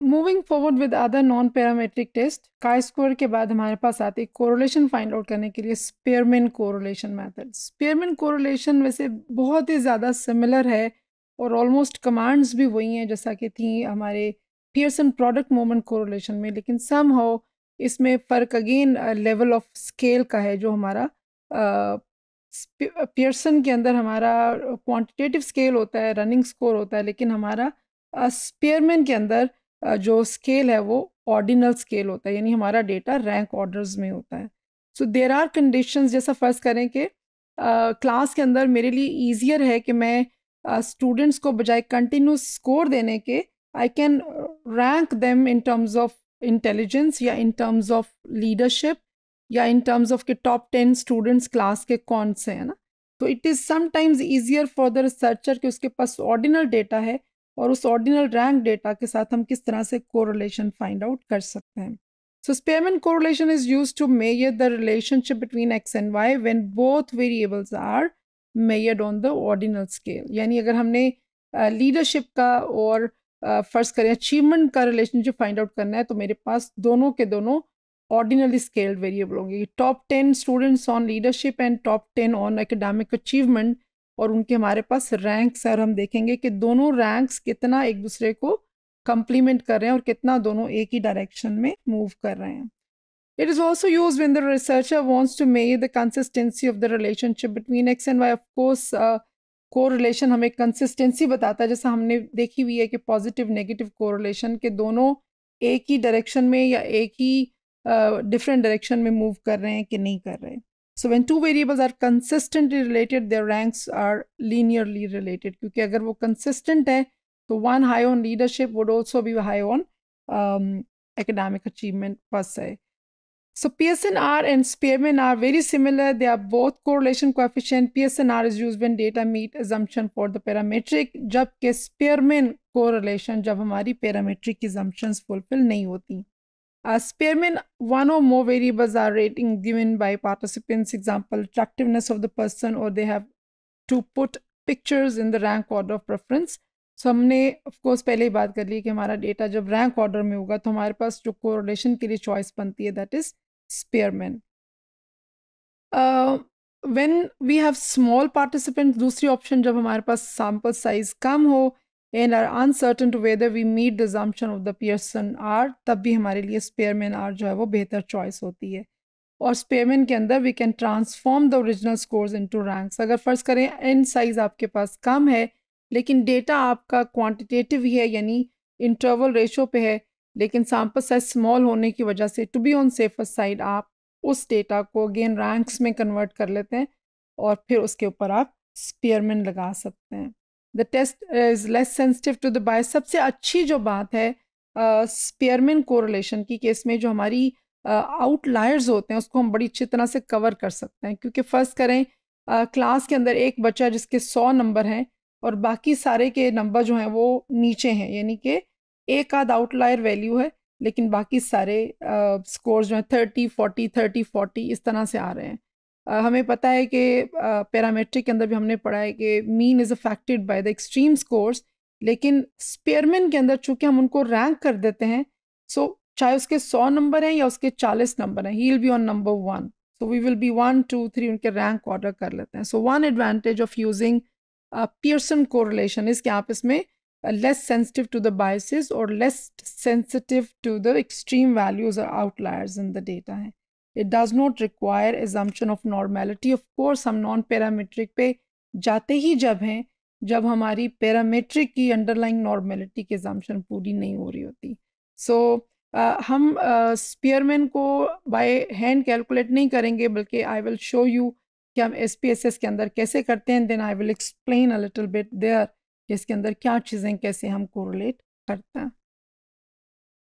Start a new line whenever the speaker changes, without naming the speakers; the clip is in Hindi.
Moving forward with other non parametric test chi square के बाद हमारे पास आती है कोरोलेशन फाइंड आउट करने के लिए Spearman correlation method Spearman correlation वैसे बहुत ही ज़्यादा सिमिलर है और ऑलमोस्ट कमांड्स भी वही हैं जैसा कि थी हमारे पियर्सन प्रोडक्ट मोमेंट कोरोलेशन में लेकिन सम हो इसमें फ़र्क अगेन लेवल ऑफ़ स्केल का है जो हमारा पियर्सन uh, के अंदर हमारा क्वांटिटेटिव स्केल होता है रनिंग स्कोर होता है लेकिन हमारा स्पेयरमैन uh, के अंदर जो स्केल है वो ऑर्डिनल स्केल होता है, यानी हमारा डेटा रैंक ऑर्डर्स में होता है। सो देर आर कंडीशन जैसा फ़र्ज़ करें कि क्लास के अंदर मेरे लिए ईजियर है कि मैं स्टूडेंट्स को बजाय कंटिन्यूस स्कोर देने के I can rank them in terms of intelligence या इन टर्म्स ऑफ़ लीडरशिप या इन टर्म्स ऑफ़ के टॉप टेन स्टूडेंट्स क्लास के कौन से हैं ना? तो it is sometimes easier for the researcher कि उसके पास ऑर्डिनल डेटा है और उस ऑर्डिनल रैंक डेटा के साथ हम किस तरह से कोरिलेशन फाइंड आउट कर सकते हैं? So Spearman correlation is use to measure the relationship between X and Y when both variables are measured on the ordinal scale यानी अगर हमने लीडरशिप uh, का और uh, फ़र्ज़ करें अचीवमेंट का रिलेशनशिप फाइंड आउट करना है तो मेरे पास दोनों के दोनों ऑर्डिनली स्केल्ड वेरिएबल होंगे। Top ten students on leadership and top ten on academic achievement और उनके हमारे पास रैंक्स और हम देखेंगे कि दोनों रैंक्स कितना एक दूसरे को कंप्लीमेंट कर रहे हैं और कितना दोनों एक ही डायरेक्शन में मूव कर रहे हैं। It is also use when the researcher wants to make the consistency of the relationship between X and Y of course को रिलेशन हमें कंसिस्टेंसी बताता है। जैसा हमने देखी हुई है कि पॉजिटिव नेगेटिव को रिलेशन के दोनों एक ही डायरेक्शन में या एक ही डिफरेंट uh, डायरेक्शन में मूव कर रहे हैं कि नहीं कर रहे हैं। So when two variables are consistently related their ranks are linearly related क्योंकि अगर वो कंसिस्टेंट है तो one high on leadership would also be high on academic achievement purse है so P S N R and Spearman are very similar they are both correlation coefficient P S N R is use when data meet assumption for the parametric जबकि स्पेयरमैन को रिलेशन जब हमारी पैरामेट्रिक की जम्पन्स फुलफिल नहीं होती। Uh, spearman, one or more variables are rating given by participants, example, attractiveness of the person, or they have to put pictures in the rank order of preference. So so, हमने ऑफ़ कोर्स पहले ही बात कर ली कि हमारा डेटा जब रैंक ऑर्डर में होगा तो हमारे पास जो कोरिलेशन के लिए चॉइस बनती है that is Spearman when we have small participant दूसरी ऑप्शन जब हमारे पास सैंपल साइज़ कम हो and are uncertain to whether we meet the assumption of the Pearson R तब भी हमारे लिए स्पेयरमैन आर जो है वो बेहतर चॉइस होती है। और स्पेयरमैन के अंदर we can transform the original scores into ranks अगर फ़र्ज़ करें एन साइज़ आपके पास कम है, लेकिन डेटा आपका क्वांटिटेटिव ही है, यानी इंटरवल रेशो पे है, लेकिन सैंपल साइज़ स्मॉल होने की वजह से to be on safer side आप उस डेटा को अगेन रैंक्स में कन्वर्ट कर लेते हैं और फिर उसके ऊपर आप स्पेयरमैन लगा सकते हैं। The test is less sensitive to the bias सबसे अच्छी जो बात है स्पेयरमैन कोरिलेशन की केस में जो हमारी आउटलायर्स uh, होते हैं उसको हम बड़ी अच्छी तरह से कवर कर सकते हैं। क्योंकि फ़र्स्ट करें क्लास uh, के अंदर एक बच्चा जिसके सौ नंबर हैं और बाकी सारे के नंबर जो हैं वो नीचे हैं। यानी कि एक आध आउटलायर वैल्यू है लेकिन बाकी सारे स्कोर uh, जो हैं थर्टी फोर्टी थर्टी फोर्टी इस तरह से आ रहे हैं। हमें पता है कि पैरामेट्रिक के अंदर भी हमने पढ़ा है कि mean is affected by the extreme scores, लेकिन स्पेयरमैन के अंदर चूँकि हम उनको रैंक कर देते हैं, सो चाहे उसके सौ नंबर हैं या उसके चालीस नंबर हैं he will be on number one so we will be one two three उनके रैंक ऑर्डर कर लेते हैं। So one advantage of using Pearson correlation is कि आप इसमें less sensitive to the biases और less sensitive to the extreme values और आउटलायर्स इन द डेटा हैं। It does not require assumption of normality of course हम नॉन पैरामीट्रिक पे जाते ही जब हैं जब हमारी पैरामीट्रिक की अंडरलाइंग नॉर्मेलिटी की एजम्पन पूरी नहीं हो रही होती। सो so, uh, हम स्पियरमैन uh, को बाय हैंड कैलकुलेट नहीं करेंगे बल्कि आई विल शो यू कि हम एस पी एस एस के अंदर कैसे करते हैं then I will explain a little bit there कि इसके अंदर क्या चीज़ें कैसे हम कोरिलेट करते हैं।